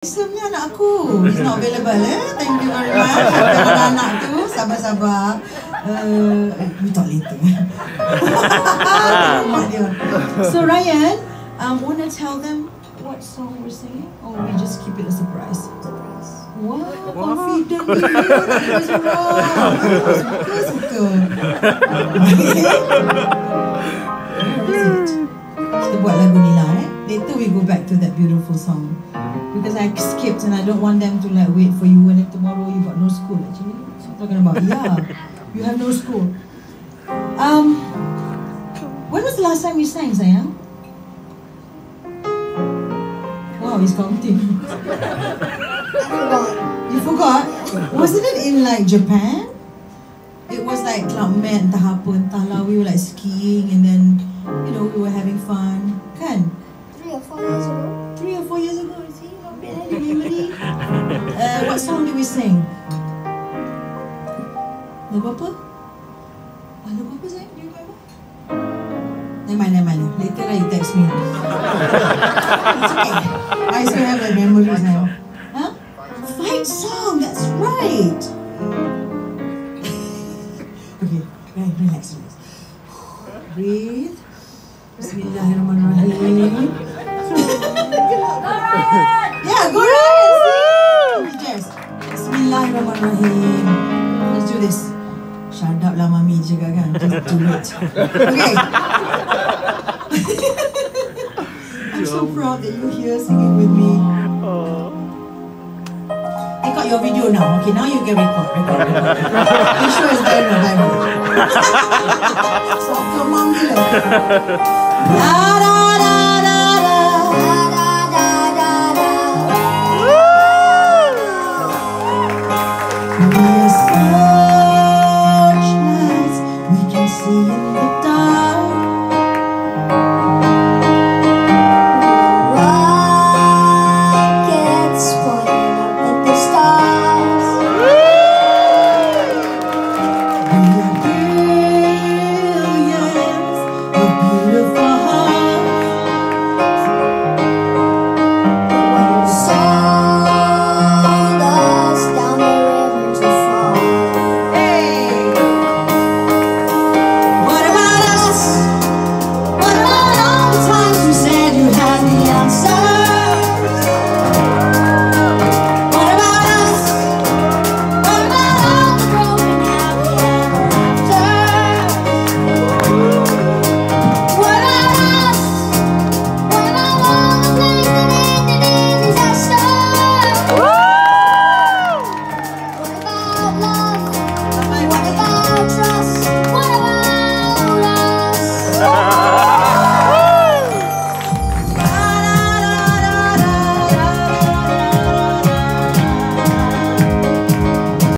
Islamnya anak aku. It's not available eh. Thank you very much. Kepada anak tu, sabar-sabar. Uh, we talk later. So Ryan, um, wanna tell them what song we're singing? Or we just keep it a surprise? Surprise. Wow, confident ni. Tak ada Suka-suka. Kita buat lagu ni lah eh. Later we go back to that beautiful song. Because I skipped and I don't want them to like wait for you and then tomorrow you got no school actually. I'm talking about yeah, you have no school. Um, when was the last time you sang, sayang? Wow, he's counting. you forgot? Wasn't it in like Japan? It was like Club Med, entah lah. We were like skiing and then, you know, we were having fun. We sing? Lagu apa? Ah, lagu apa sayang? Do you remember? Never mind, never mind. Later you text me. It's okay. I still have the memories now. Huh? Fight song, that's right. okay, right, relax, relax. Breathe. Bismillahirrahmanirrahim. yeah, Bismillahirrahmanirrahim. Let's do this. Shut up lah mami juga kan. Just do it. Okay. I'm so proud that you're here singing with me. Oh. I got your video now. Okay, now you can record. Record, record. Make sure it's there, there. Soccer mom gila. Da da da